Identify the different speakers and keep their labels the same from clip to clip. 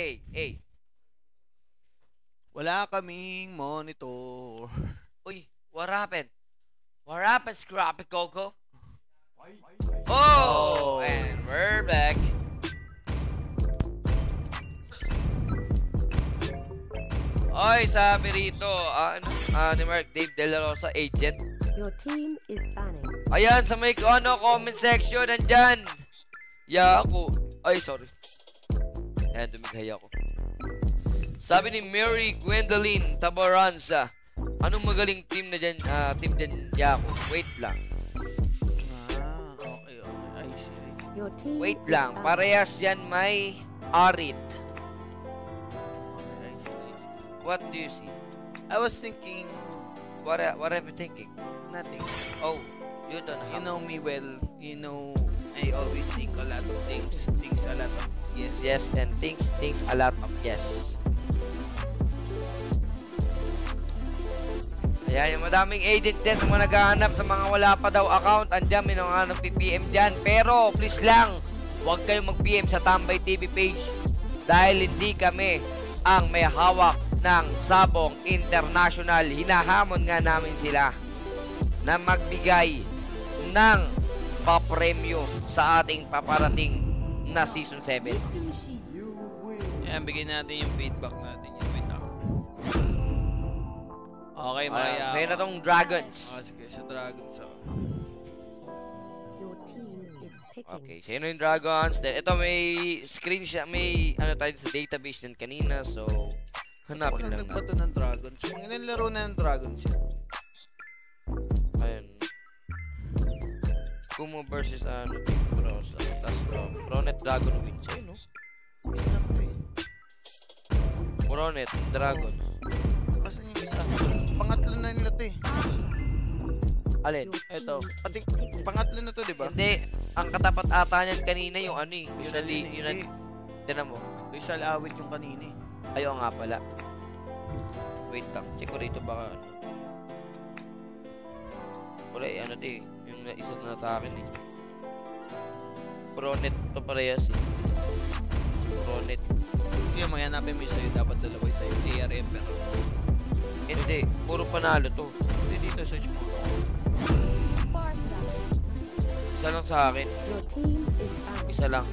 Speaker 1: Hey, hey.
Speaker 2: Wala kaming monitor.
Speaker 1: Uy, what happened? What happened, Scrappy Coco? Oh, and we're back. Oy, sabi rito, ano, ah, ni Mark Dave De La Rosa, agent.
Speaker 3: Your team is banning.
Speaker 1: Ayan, sa may ano, comment section, nandyan. Ya ako. Ay, sorry. Ayan, dumighay ako. Sabi ni Mary Gwendolyn Tabaranza, anong magaling team na dyan, ah, team dyan, Yako? Wait lang.
Speaker 2: Ah, okay, okay. I see. I see.
Speaker 3: Your team
Speaker 1: Wait lang. Parehas yan may arit.
Speaker 2: Okay, I see, I see.
Speaker 1: What do you see?
Speaker 2: I was thinking
Speaker 1: What, uh, what are you thinking?
Speaker 2: nothing.
Speaker 1: Oh, you don't
Speaker 2: You
Speaker 1: have.
Speaker 2: know me well. You know I always think a lot of things. Things a lot of yes.
Speaker 1: Yes, and things, things a lot of yes. Ayan, yung madaming agent din mga naghahanap sa mga wala pa daw account. Andiyan, may mga ng PPM dyan. Pero, please lang, huwag kayong mag-PM sa Tambay TV page. Dahil hindi kami ang may hawak ng Sabong International. Hinahamon nga namin sila na magbigay ng papremyo sa ating paparating na Season 7.
Speaker 2: Ayan, bigyan natin yung feedback natin. Yan, wait ako. Okay,
Speaker 1: Uh,
Speaker 2: Maya.
Speaker 1: Kaya na tong Dragons.
Speaker 2: Oh, sige, sa Dragons ako.
Speaker 1: Okay, sino yung Dragons? Then, ito may screenshot, may ano tayo sa database din kanina. So, hanapin lang
Speaker 2: nagbato
Speaker 1: natin.
Speaker 2: ng Dragons. Mga ilan laro na ng Dragons yun?
Speaker 1: Ayun. Kumo versus ano, Rosa. Tapos, oh, Pronet Dragon Witch. Ayun, no?
Speaker 2: To eh.
Speaker 1: Pronet Dragon.
Speaker 2: Asan yung isa? Pangatlo na nila to eh.
Speaker 1: Alin?
Speaker 3: Team
Speaker 2: Pati pangatlo na to, di ba?
Speaker 1: Hindi. Ang katapat ata niyan kanina yung ano eh. Yung nali,
Speaker 2: yun eh.
Speaker 1: yung nali,
Speaker 2: Hindi.
Speaker 1: tinan mo.
Speaker 2: Rizal Awit yung kanina eh.
Speaker 1: Ayaw nga pala. Wait lang. Check ko rito baka ano. Wala eh. Ano di. Yung isa na sa akin eh. Pronet to parehas eh. Pronet.
Speaker 2: Hindi, mga hanapin mo yung sa'yo. Dapat dalawa yung sa'yo. ARM pero.
Speaker 1: Hindi. Puro panalo to.
Speaker 2: Hindi dito, search mo.
Speaker 1: Isa lang sa akin. Isa lang.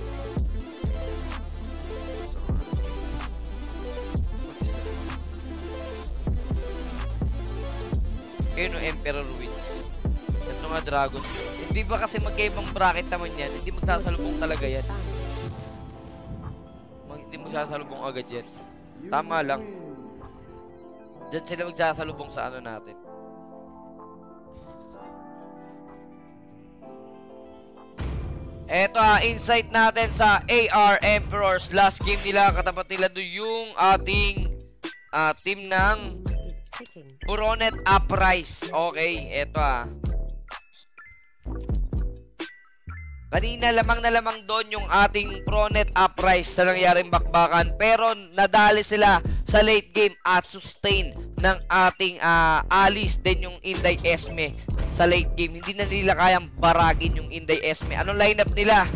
Speaker 1: Yun yung Emperor Wings. Ito nga Dragon. Hindi ba kasi magkaibang bracket naman yan? Hindi magsasalubong talaga yan. Mag, hindi magsasalubong agad yan. Tama lang. Diyan sila magsasalubong sa ano natin. Eto ah, insight natin sa AR Emperors. Last game nila, katapat nila doon yung ating ah, team ng. Puronet Uprise. Okay, eto ah. Kanina lamang na lamang doon yung ating Pronet Uprise sa nangyaring bakbakan pero nadali sila sa late game at sustain ng ating ah, Alice din yung Inday Esme sa late game. Hindi na nila kayang baragin yung Inday Esme. Anong lineup nila?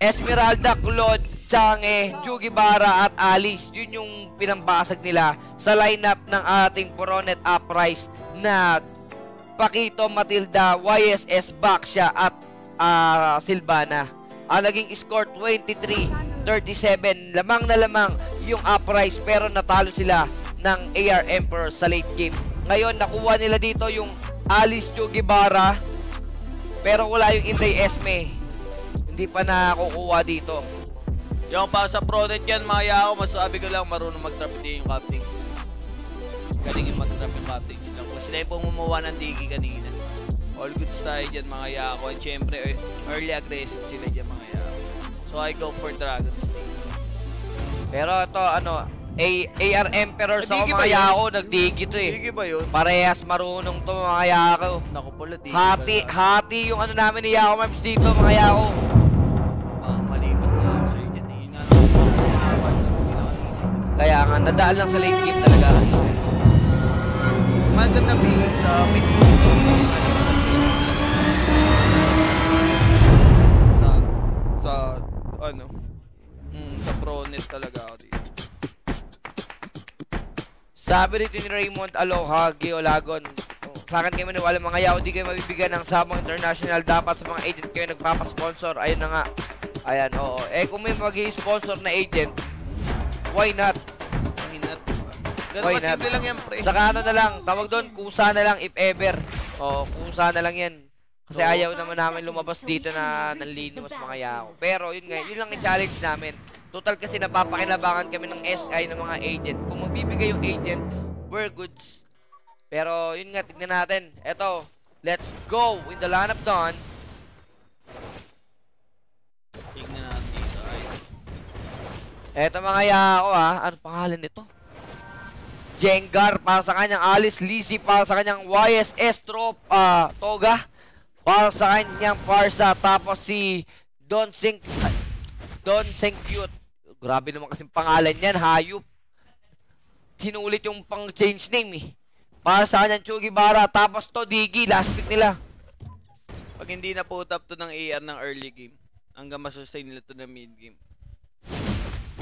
Speaker 1: Esmeralda, Claude, Change, Jugi at Alice. Yun yung pinambasag nila sa lineup ng ating Poronet Uprise na Pakito, Matilda, YSS, Baksha at ah, Silvana. Ang naging score 23-37. Lamang na lamang yung Uprise pero natalo sila ng AR Emperor sa late game. Ngayon, nakuha nila dito yung Alice Bara pero wala yung Inday Esme. Hindi pa nakukuha dito.
Speaker 2: Yung pa sa Pronet yan, mga ako, masasabi ko lang, marunong mag-trap din yung captain. Galingin mag-trap yung captain sila. Yung pumumuha ng digi kanina. All good tayo dyan, mga yako. At syempre, eh, early aggressive sila dyan, mga yako. So, I go for Dragon's Team.
Speaker 1: Pero ito, ano, A AR Emperor sa
Speaker 2: Digi ba
Speaker 1: mga yako, nagdigi to eh.
Speaker 2: Digi ba yun?
Speaker 1: Parehas marunong to mga yako.
Speaker 2: Naku pala, digi
Speaker 1: Hati,
Speaker 2: pala.
Speaker 1: hati yung ano namin ni Yako Maps dito mga yako.
Speaker 2: Ah, malibot na ako sa'yo dyan. Yun nga,
Speaker 1: Kaya nga, nadaan lang sa late game talaga.
Speaker 2: Maganda bigay sa mid ano, mm, sa pronet talaga ako dito.
Speaker 1: Sabi dito ni Raymond Aloha, Geolagon, oh, sa akin kayo maniwala mga yaw, hindi kayo mabibigyan ng samang international. Dapat sa mga agent kayo nagpapasponsor. Ayun na nga. Ayan, oo. Eh, kung may mag sponsor na agent, why not?
Speaker 2: Why not? Ganun
Speaker 1: why not?
Speaker 2: lang yan, pre.
Speaker 1: Saka ano na lang, tawag doon, kusa na lang if ever. Oo, kusa na lang yan. Kasi ayaw naman namin lumabas dito na nanliniwas mga yaw. Pero yun nga, yun lang i-challenge namin. Total kasi napapakinabangan kami ng SI ng mga agent. Kung magbibigay yung agent, we're goods. Pero yun nga, tignan natin. Eto, let's go in the land of dawn.
Speaker 2: Tignan natin dito. Ay,
Speaker 1: Eto mga yao ah, ano pangalan nito? Jengar para sa kanyang Alice Lisi para sa kanyang YSS Trop ah, Toga para sa kanyang Parsa tapos si Don Sing Don Sing Cute. Grabe naman kasing pangalan niyan, hayop. Sinulit yung pang change name eh. Para sa kanyang Chugi Bara tapos to Digi last pick nila.
Speaker 2: pag hindi na put up to ng AR ng early game, hanggang masustain nila to ng mid game.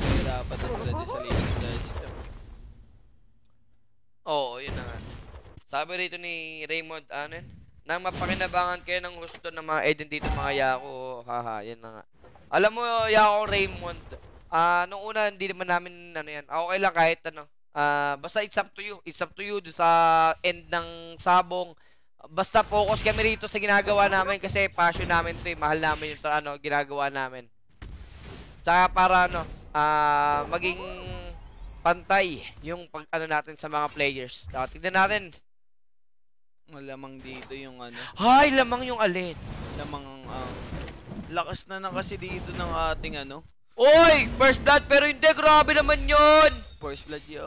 Speaker 2: Kaya dapat na sila din sa sila.
Speaker 1: Oo, yun na nga. Sabi rito ni Raymond, ano yun? Nang mapakinabangan kayo ng gusto ng mga agent dito mga Yako, haha, yan na nga. Alam mo, Yako Raymond, ah, nung una hindi naman namin, ano yan, okay lang kahit ano, ah, basta it's up to you, it's up to you dun sa end ng sabong, basta focus kami rito sa ginagawa namin kasi passion namin to eh, mahal namin yung ano, ginagawa namin. Tsaka para ano, ah, maging pantay yung pag ano natin sa mga players. Uh, tignan natin.
Speaker 2: Malamang dito yung ano,
Speaker 1: Hay, lamang yung alin.
Speaker 2: lamang ang lakas na na kasi dito ng ating ano,
Speaker 1: Oy, first blood pero hindi grabe naman 'yon.
Speaker 2: first blood yun.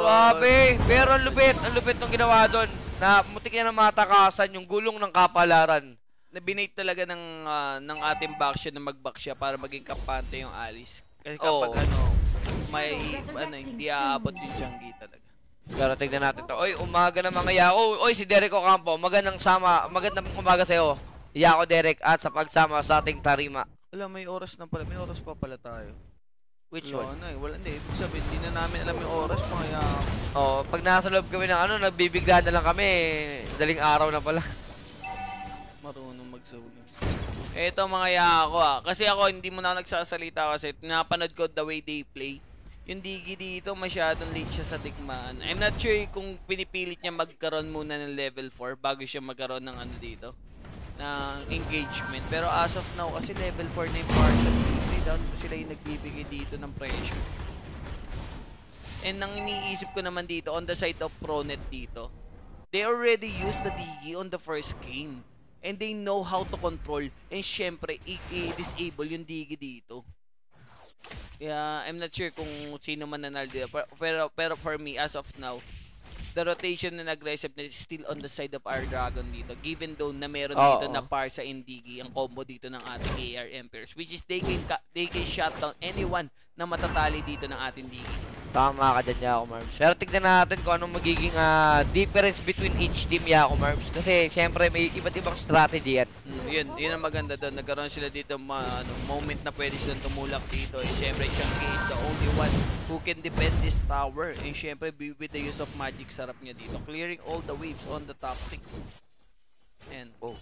Speaker 1: Grabe, pero ang lupit, ang lupit ng ginawa doon. Na mutik na matakasan yung gulong ng kapalaran.
Speaker 2: Nabinate talaga ng ah, ng ating back siya na mag-back siya para maging kampante yung Alice. Kasi kapag ano, may ano, hindi aabot yung Changi talaga.
Speaker 1: Pero tignan natin to. Oy, umaga na mga yao. Oy, si Derek Ocampo, magandang sama, magandang umaga sa iyo. Yako Derek at sa pagsama sa ating tarima.
Speaker 2: Wala, may oras na pala. May oras pa pala tayo.
Speaker 1: Which
Speaker 2: wala
Speaker 1: one?
Speaker 2: Na, eh. Wala, hindi. Ibig sabihin, hindi na namin alam yung oras. Mga ya-
Speaker 1: Oh, pag nasa loob kami ng ano, nagbibigla na lang kami. Daling araw na pala.
Speaker 2: marunong mag-zoning. Eto mga yako ah. Kasi ako, hindi mo na nagsasalita kasi napanood ko the way they play. Yung digi dito, masyadong late siya sa tikmaan. I'm not sure kung pinipilit niya magkaroon muna ng level 4 bago siya magkaroon ng ano dito ng engagement. Pero as of now, kasi level 4 na yung partial down sila yung nagbibigay dito ng pressure. And ang iniisip ko naman dito, on the side of Pronet dito, they already used the Digi on the first game. And they know how to control. And syempre, i-disable yung Digi dito. Kaya, I'm not sure kung sino man nanalo dito. Pero, pero, for me, as of now, the rotation and aggressiveness is still on the side of our Dragon dito. Given though na meron
Speaker 1: Oo.
Speaker 2: dito na Parsa and Digi, ang combo dito ng ating AR Emperors. Which is, they can, they can shut down anyone na matatali dito ng ating Digi.
Speaker 1: Tama ka dyan, Yako Marbs. Pero tignan natin kung anong magiging ah, difference between each team, Yako Marbs. Kasi, syempre, may iba't ibang strategy yan.
Speaker 2: Mm, yun, yun ang maganda doon. Nagkaroon sila dito ma, ano, moment na pwede silang tumulak dito. And syempre, Chunky is the only one who can defend this tower. And syempre, with the use of magic, sarap niya dito. Clearing all the waves on the top tick. And
Speaker 1: Oh.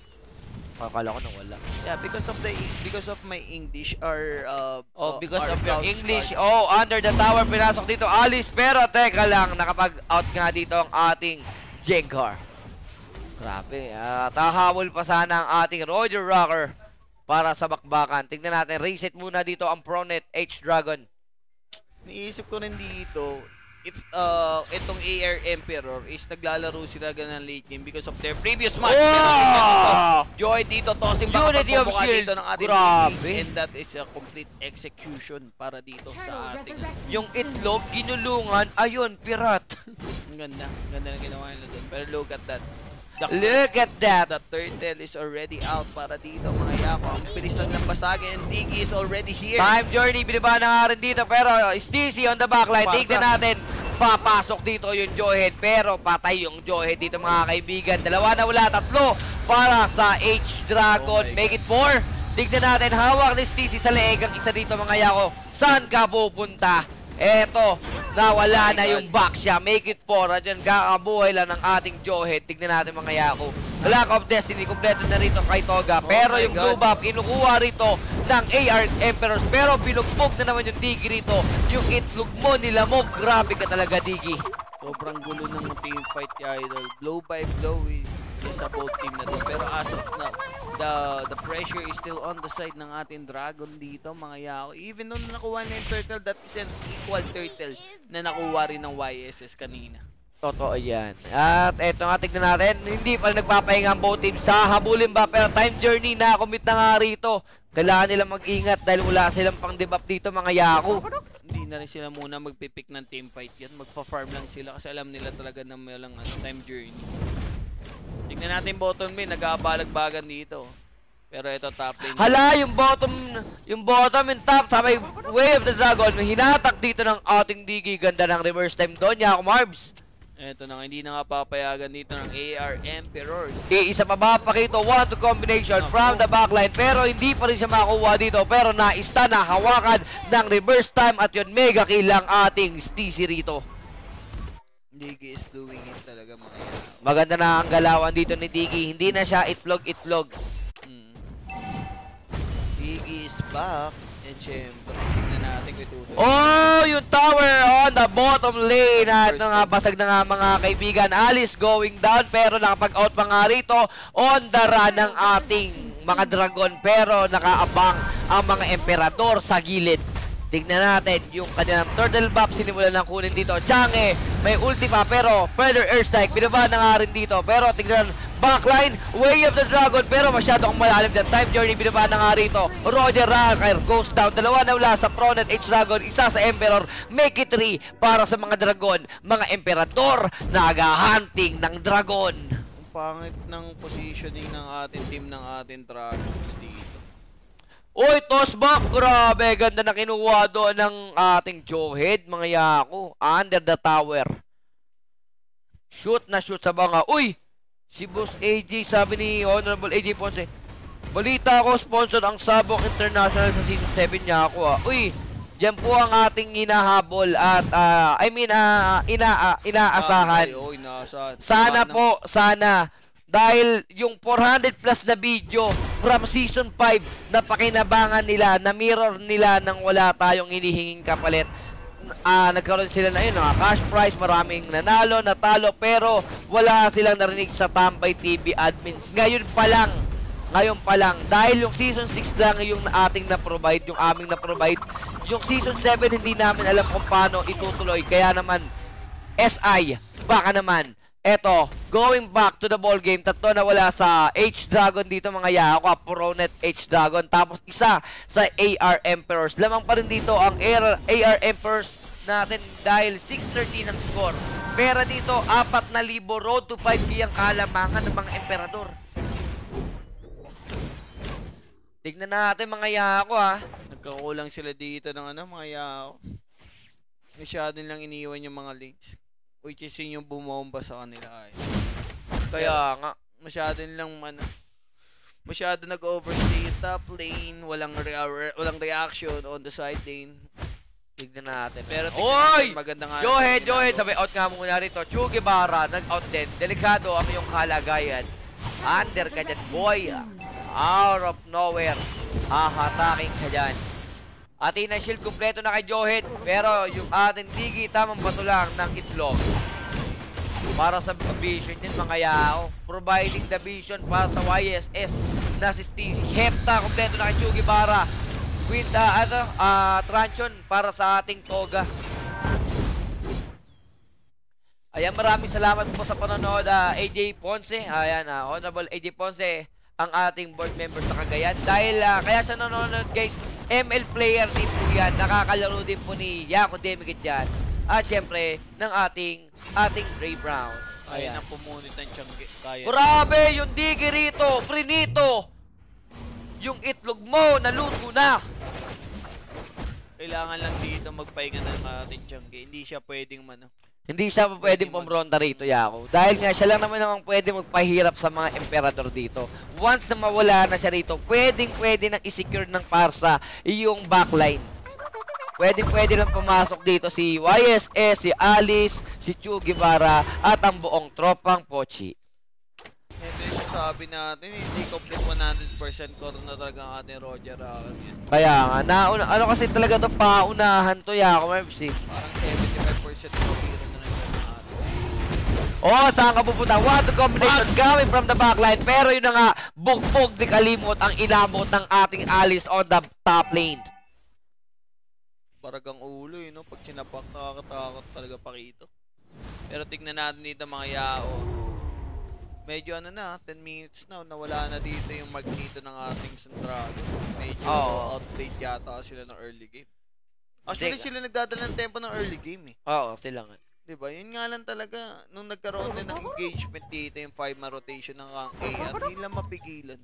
Speaker 1: Akala ko nang wala.
Speaker 2: yeah, because of the because of my English or uh,
Speaker 1: Oh,
Speaker 2: uh,
Speaker 1: because of your English.
Speaker 2: card.
Speaker 1: Oh, under the tower, pinasok dito. Alice, pero teka lang, nakapag-out nga dito ang ating Jengar. Grabe. At hahabol pa sana ang ating Roger Rocker para sa bakbakan. Tingnan natin, reset muna dito ang Pronet H-Dragon.
Speaker 2: Niisip ko rin dito, if uh, itong AR Emperor is naglalaro sila ganun late game because of their previous match.
Speaker 1: Oh!
Speaker 2: Nito, Joy dito, tossing back
Speaker 1: Unity of shield.
Speaker 2: dito ng ating
Speaker 1: Grabe.
Speaker 2: And that is a complete execution para dito sa ating.
Speaker 1: Yung itlog, ginulungan, ayun, pirat.
Speaker 2: Ang ganda. Ang ganda na ginawa nila doon. Pero look at that. The,
Speaker 1: Look at that.
Speaker 2: the turtle is already out para dito mga yako. Ang bilis lang ng basagin. And Diggy is already here.
Speaker 1: Time journey, binaba na nga rin dito. Pero Stizy on the backline. Tignan natin. Papasok dito yung Joehead. Pero patay yung Joehead dito mga kaibigan. Dalawa na wala. Tatlo para sa H-Dragon.
Speaker 2: Oh
Speaker 1: Make it four. Tignan natin. Hawak ni Stizy sa leeg. Ang isa dito mga yako. Saan ka pupunta? Eto, nawala na yung back siya. Make it 4. At yan, kakabuhay lang ng ating Johead. Tignan natin mga Yako. Lack of Destiny, kompleto na rito kay Toga. Pero
Speaker 2: Oh my
Speaker 1: yung
Speaker 2: God.
Speaker 1: blue buff, inukuha rito ng AR Emperors. Pero binugbog na naman yung Digi rito. Yung itlog mo, nilamog. Grabe ka talaga, Digi.
Speaker 2: Sobrang gulo ng team fight ni Idol. Blow by blow eh, sa both team na to. Pero as of now, the the pressure is still on the side ng ating Dragon dito, mga yako. Even nung nakuha na yung turtle, that is an equal turtle na nakuha rin ng YSS kanina.
Speaker 1: Totoo yan. At eto nga, tignan natin. Hindi pa nagpapahinga ang both teams. Sa habulin ba? Pero time journey na. Commit na nga rito. Kailangan nila mag-ingat dahil wala silang pang debuff dito mga Yako.
Speaker 2: Hindi na rin sila muna magpipick ng team fight yan. Magpa-farm lang sila kasi alam nila talaga na may lang ano, time journey. Tingnan natin bottom lane, nag-aabalag-bagan dito. Pero ito top lane.
Speaker 1: Hala, yung bottom, yung bottom and top, sabay Way of the Dragon, hinatak dito ng ating Digi. Ganda ng reverse time doon, Yako Marbs.
Speaker 2: Ito na hindi na nga papayagan dito ng AR Emperors.
Speaker 1: Iisa pa ba pakito, one to combination from the backline. Pero hindi pa rin siya makuha dito. Pero naista na hawakan ng reverse time at yun mega kill ang ating Stizy rito.
Speaker 2: Digi is doing it talaga mga yan.
Speaker 1: Maganda na ang galawan dito ni Digi. Hindi na siya itlog-itlog.
Speaker 2: Mm. Digi is back. And syempre,
Speaker 1: Oh, yung tower on the bottom lane. At nga, basag na nga mga kaibigan. Alice going down pero nakapag-out pa nga rito on the run ng ating mga dragon. Pero nakaabang ang mga emperador sa gilid. Tignan natin yung kanilang turtle buff sinimulan ng kunin dito. Change, may ulti pa pero Predator Airstrike, binaba na nga rin dito. Pero tignan, backline, Way of the Dragon pero masyado ang malalim dyan. Time Journey, binaba na nga rito. Roger Racker goes down. Dalawa na wala sa Pronet H-Dragon, isa sa Emperor. Make it 3 para sa mga Dragon. Mga Emperador na hunting ng Dragon.
Speaker 2: Ang pangit ng positioning ng ating team ng ating Dragons dito.
Speaker 1: Uy, toss back! Grabe, ganda na kinuha doon ng ating Joehead, mga yako. Under the tower. Shoot na shoot sa banga. Uy! Si Boss AJ, sabi ni Honorable AJ Ponce, Balita ko, sponsor ang Sabong International sa Season 7 niya ako ah. Uy, Diyan po ang ating hinahabol at ah, I mean ah, ina ah, inaasahan.
Speaker 2: Ay, oh, inaasahan.
Speaker 1: Sana
Speaker 2: Sana-
Speaker 1: po, sana. Dahil yung 400 plus na video from season 5 na pakinabangan nila, na mirror nila nang wala tayong hinihinging kapalit. Ah, nagkaroon sila na yun, mga cash prize, maraming nanalo, natalo, pero wala silang narinig sa Tambay TV admins. Ngayon pa lang, ngayon pa lang, dahil yung season 6 lang yung ating na-provide, yung aming na-provide, yung season 7 hindi namin alam kung paano itutuloy. Kaya naman, SI, baka naman. Eto, going back to the ball game, tatlo na wala sa H-Dragon dito mga yako, Pronet H-Dragon, tapos isa sa AR Emperors. Lamang pa rin dito ang AR, Emperors natin dahil 613 ang score. Pera dito, 4,000 road to 5K ang kalamangan ng mga Emperador. Tignan natin mga yako ha.
Speaker 2: Nagkakulang sila dito ng ano, mga yao. Masyado nilang iniwan yung mga lanes. Which is yun yung bumomba sa kanila ay.
Speaker 1: Kaya nga.
Speaker 2: Masyado nilang ano, masyado nag-overstay yung top lane, walang rea- walang reaction on the side lane.
Speaker 1: Tignan natin.
Speaker 2: Pero tingnan
Speaker 1: Oy!
Speaker 2: natin, maganda nga.
Speaker 1: Johead, Johead, sabi out nga muna rito. Chugi Barra, nag-out din. Delikado ang iyong kalagayan. Under ka dyan, boy. Out of nowhere. Hahataking ka dyan. Atin ang shield kompleto na kay Johead. Pero yung ating digi, tamang bato lang ng itlog. Para sa vision din mga yao. Providing the vision para sa YSS na si Stacey. Hepta, kompleto na kay Chugi Barra. With the ano, ah, Tranchon para sa ating Toga. Ayan, maraming salamat po sa panonood, ah, AJ Ponce. Ayan, ah, Honorable AJ Ponce, ang ating board members sa Cagayan. Dahil, ah, kaya sa nanonood, guys, ML player din po yan. Nakakalaro din po ni Yako Demigit dyan. At syempre, ng ating, ating Ray Brown.
Speaker 2: Kaya
Speaker 1: Ayan.
Speaker 2: nang pumunit ng tiyangge. Kaya.
Speaker 1: Grabe, yung digi rito, prinito. Yung itlog mo, naluto na.
Speaker 2: Kailangan lang dito magpahinga ng ating tiyangge. Hindi siya pwedeng ano.
Speaker 1: Hindi siya pwedeng pumronda rito, Yako. Dahil nga, siya lang naman naman pwede magpahirap sa mga emperador dito. Once na mawala na siya rito, pwedeng pwede nang isecure ng parsa yung backline. pwede pwede lang pumasok dito si YSS, si Alice, si Chu Guevara, at ang buong tropang Pochi.
Speaker 2: Ito yung sabi natin, hindi complete 100% core na talaga ang ating Roger yan.
Speaker 1: Kaya nga, nauna, ano kasi talaga to paunahan to, Yako eh.
Speaker 2: Parang 75% copyright
Speaker 1: Oh, saan ka pupunta? What the combination coming from the backline. Pero yun na nga, bugbog di kalimot ang inabot ng ating Alice on the top lane.
Speaker 2: Baragang ulo eh, no? Pag sinapak, nakakatakot talaga pakito. Pero tignan natin dito mga yao. Medyo ano na, 10 minutes na, nawala na dito yung Magneto ng ating Sandrago. Medyo
Speaker 1: Oo.
Speaker 2: outplayed yata sila ng early game. Actually,
Speaker 1: Teka.
Speaker 2: sila nagdadala ng tempo ng early game eh.
Speaker 1: Oo, sila nga.
Speaker 2: Diba? Yun nga lang talaga, nung nagkaroon din ng engagement dito, yung 5 man rotation ng ang AR, hindi lang mapigilan.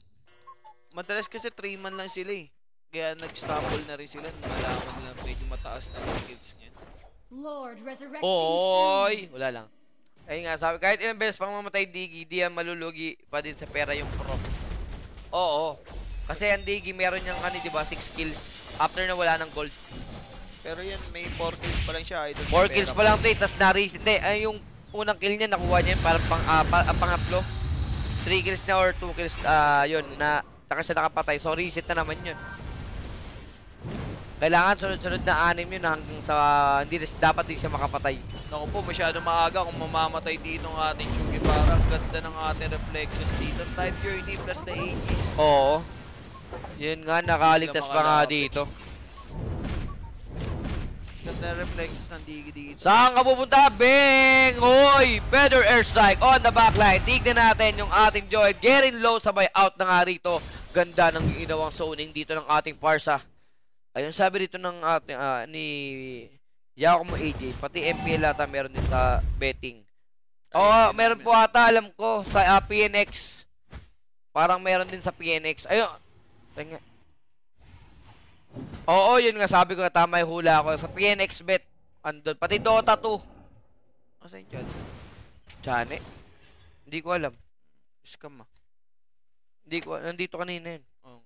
Speaker 2: Madalas kasi 3 man lang sila eh. Kaya nag-stumble na rin sila, nalaman nila medyo mataas na yung skills niya.
Speaker 4: Lord resurrecting
Speaker 1: Oy! Wala lang. Ayun nga, sabi, kahit ilang beses pang mamatay Digi, di yan malulugi pa din sa pera yung pro. Oo. Kasi ang Digi, meron niyang ano, di ba, 6 kills after na wala ng gold.
Speaker 2: Pero yan, may 4 kills pa lang siya. Idol
Speaker 1: 4 kills pa lang eh, tas na-reset. Hindi, ay yung unang kill niya, nakuha niya yun, parang pang, ah, pa, ah, pangatlo. 3 kills na or 2 kills, ah, yun, na, saka siya nakapatay. So, reset na naman yun. Kailangan sunod-sunod na anim yun hanggang sa, hindi na, dapat di siya makapatay.
Speaker 2: Naku po, masyado maaga kung mamamatay dito ng ating Chugi. Parang ganda ng ating reflections dito. Time journey plus na Aegis.
Speaker 1: Oo. Yun nga, nakaligtas pa nga dito.
Speaker 2: Ng reflections ng Digi dito.
Speaker 1: Saan ka pupunta? Bing! Hoy! Better airstrike on the backline. Tignan natin yung ating Joy. Getting low, sabay out na nga rito. Ganda ng ginawang zoning dito ng ating Parsa. Ayun sabi dito ng ating, ah, ni Yakumo AJ. Pati MPL ata meron din sa betting. Oo, meron po ata, alam ko, sa ah, PNX. Parang meron din sa PNX. Ayun. Tingnan. Oo, yun nga sabi ko na tama yung hula ko. Sa PNX bet, andun. Pati Dota 2.
Speaker 2: Asan dyan?
Speaker 1: Chane? Hindi ko alam.
Speaker 2: Scam ah.
Speaker 1: Hindi ko, nandito kanina yun.
Speaker 2: Oh.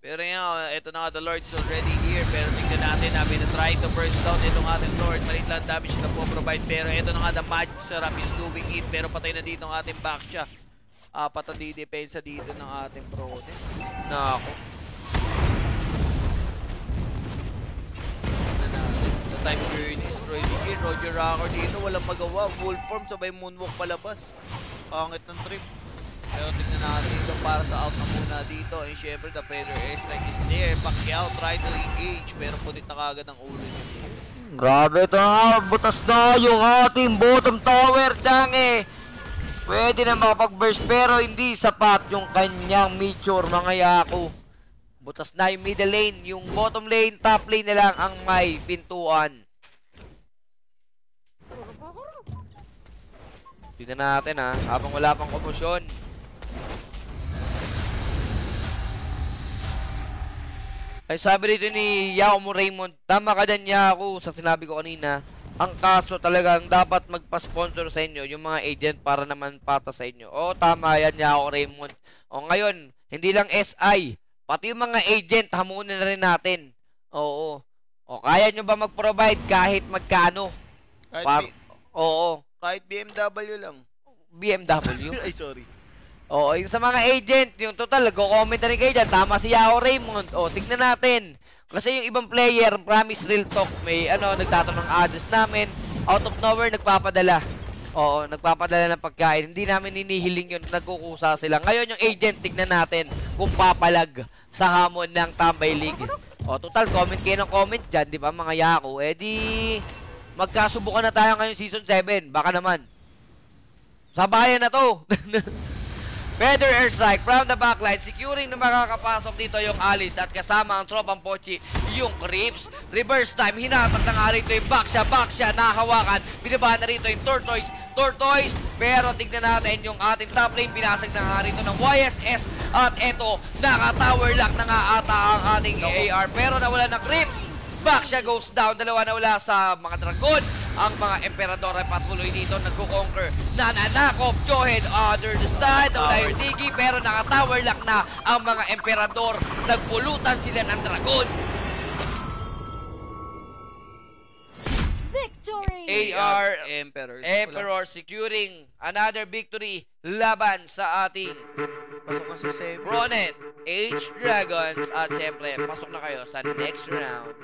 Speaker 2: Pero yan, ito na nga, the Lord's already here. Pero tingnan natin, namin na try to burst down itong ating Lord. Malit lang damage na po provide. Pero ito na nga, the magic setup is doing it. Pero patay na dito ang ating back siya. Apat ang didepensa dito ng ating pro.
Speaker 1: Nako.
Speaker 2: Time journey is Roy Miguel, Roger Rocker dito, walang magawa. Full form, sabay moonwalk palabas. Pangit ng trip. Pero tingnan natin dito para sa out na muna dito. And syempre, the feather airstrike is there. Pacquiao try to engage, pero punit na kagad ang ulo niya.
Speaker 1: Grabe ito nga, butas na yung ating bottom tower, Changi. Pwede na makapag-burst pero hindi sapat yung kanyang meteor, mga yako. Butas na yung middle lane, yung bottom lane, top lane na lang ang may pintuan. Tignan natin ha, habang wala pang komosyon. Ay sabi dito ni Yao mo Raymond, tama ka dyan Yao sa sinabi ko kanina. Ang kaso talagang dapat magpa-sponsor sa inyo yung mga agent para naman pata sa inyo. Oo, tama yan Yao Raymond. O ngayon, hindi lang SI, pati yung mga agent, hamunin na rin natin. Oo. O kaya nyo ba mag-provide kahit magkano?
Speaker 2: Kahit,
Speaker 1: Par-
Speaker 2: B-
Speaker 1: Oo.
Speaker 2: kahit BMW lang.
Speaker 1: BMW.
Speaker 2: Ay, sorry.
Speaker 1: Oo, yung sa mga agent, yung total, nagko-comment na rin kayo dyan. Tama si Yao Raymond. O, tignan natin. Kasi yung ibang player, promise real talk, may ano, nagtatanong ng address namin. Out of nowhere, nagpapadala. Oo, nagpapadala ng pagkain. Hindi namin hinihiling yun, nagkukusa sila. Ngayon yung agent, tignan natin kung papalag sa hamon ng Tambay League. O, total, comment kayo ng comment dyan, di ba mga Yako? Eh di, magkasubukan na tayo ngayon season 7. Baka naman. Sa bayan na to. Feather airstrike from the backline. Securing na makakapasok dito yung Alice at kasama ang tropang Pochi, yung Crips. Reverse time, hinatak na nga rito yung Baksha. Baksha, nahawakan. Binaba na rito yung Tortoise. Tortoise, pero tignan natin yung ating top lane. Pinasag na nga rito ng YSS. At eto, naka-tower lock na nga ata ang ating AR. Pero nawala ng Crips. Baksha goes down. Dalawa na wala sa mga Dragon. Ang mga Emperador ay patuloy dito nagko-conquer. Nananakop. Johead under the side. Wala yung Digi pero naka-tower lock na ang mga Emperador. Nagpulutan sila ng Dragon. AR
Speaker 2: Emperor.
Speaker 1: Emperor securing another victory laban sa ating
Speaker 2: Pasok na
Speaker 1: H Dragons at syempre pasok na kayo sa next round.